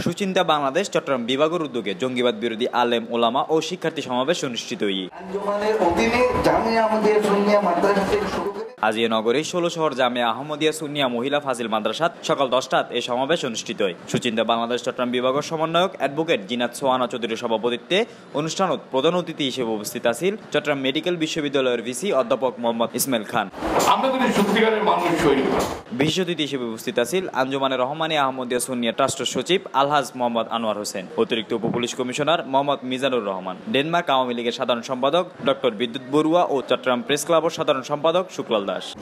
সুচিন্তা বাংলাদেশ চট্টগ্রাম বিভাগের উদ্যোগে জঙ্গিবাদ বিরোধী আলেম ওলামা ও শিক্ষার্থী সমাবেশ অনুষ্ঠিত নগরী ষোলো শহর জামে আহমদিয়া সুনিয়া মহিলা ফাজিল মাদ্রাসাত সকাল দশটাত এই সমাবেশ অনুষ্ঠিত হয়। সুচিন্তা বাংলাদেশ চট্টগ্রাম বিভাগের সমন্বয়ক অ্যাডভোকেট জিনাত সোহানা চৌধুরীর সভাপতিত্বে অনুষ্ঠানত প্রধান অতিথি হিসেবে উপস্থিত আছেন চট্টগ্রাম মেডিকেল বিশ্ববিদ্যালয়ের ভিসি অধ্যাপক মোহাম্মদ ইসমাইল খান। বিশেষ অতিথি হিসেবে উপস্থিত আছেন আঞ্জুমানের রহমানী আহমদিয়া সুনিয়া ট্রাস্টের সচিব আলহাজ মোহাম্মদ আনোয়ার হোসেন অতিরিক্ত উপপুলিশ কমিশনার মোহাম্মদ মিজানুর রহমান ডেনমার্ক আওয়ামী লীগের সাধারণ সম্পাদক ডক্টর বিদ্যুৎ বড়ুয়া ও চট্টগ্রাম প্রেস ক্লাবের সাধারণ সম্পাদক শুক্লাল দাস। baixo.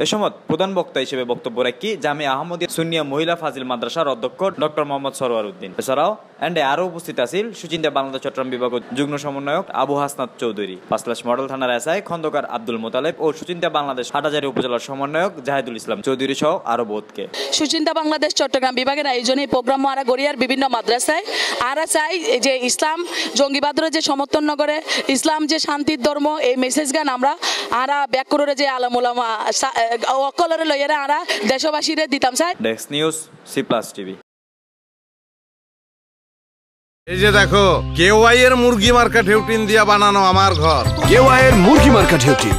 এ প্রধান বক্তা হিসেবে বক্তব্য রাখি জামে আহমদিয়া সুনিয়া মহিলা ফাজিল মাদ্রাসার অধ্যক্ষ ডক্টর মোহাম্মদ সরোয়ার উদ্দিন। এছাড়াও এন্ডে আরও উপস্থিত আছিল সুচিন্তা বাংলাদেশ চট্টগ্রাম বিভাগ যুগ্ম সমন্বয়ক আবু হাসনাত চৌধুরী, পাঁচলাশ মডেল থানার এসআই খন্দকার আব্দুল মোতালেব ও সুচিন্তা বাংলাদেশ হাটাজারি উপজেলার সমন্বয়ক জাহিদুল ইসলাম চৌধুরী সহ আরও বোধকে। সুচিন্তা বাংলাদেশ চট্টগ্রাম বিভাগের আয়োজনে প্রোগ্রাম আরা গড়িয়ার বিভিন্ন মাদ্রাসায় আরা চাই যে ইসলাম জঙ্গিবাদরা যে সমর্থন নগরে, ইসলাম যে শান্তির ধর্ম, এই মেসেজ গান আমরা আরা ব্যাকুরের করে যে আলমুলামা অকলরে লইয়ারে আরা দেশবাসীরে দিতাম স্যার। ডেক্স নিউজ সি প্লাস টিভি এই যে দেখো কেওয়াই এর মুরগি মার্কা ঢেউটিন দিয়া বানানো আমার ঘর। এর মুরগি মার্কা ঢেউটি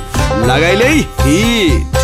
লাগাইলেই হিট